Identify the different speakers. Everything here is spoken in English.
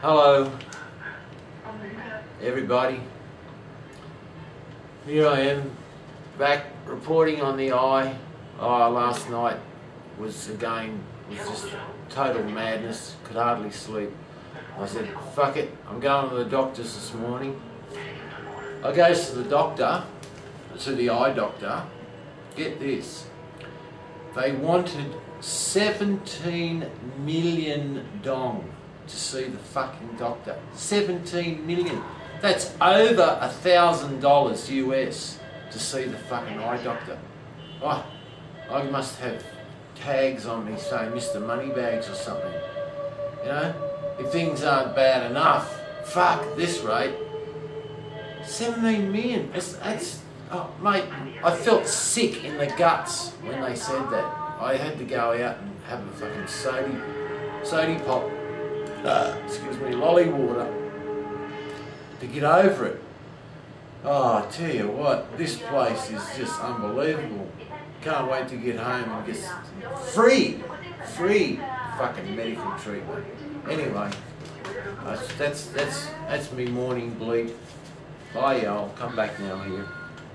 Speaker 1: Hello, everybody. Here I am, back reporting on the eye. Oh, last night was again was just total madness. Could hardly sleep. I said, "Fuck it, I'm going to the doctor's this morning." I goes to the doctor, to the eye doctor. Get this, they wanted 17 million dong to see the fucking doctor. 17 million. That's over a thousand dollars US to see the fucking eye doctor. Oh, I must have tags on me saying Mr. Moneybags or something. You know, if things aren't bad enough, fuck this rate. 17 million. That's, that's oh mate, I felt sick in the guts when they said that. I had to go out and have a fucking soda, sody pop, uh, excuse me, lolly water to get over it. Oh, I tell you what, this place is just unbelievable. Can't wait to get home and get free, free fucking medical treatment. Anyway, that's that's that's me morning bleed. Bye, y'all. Come back now here.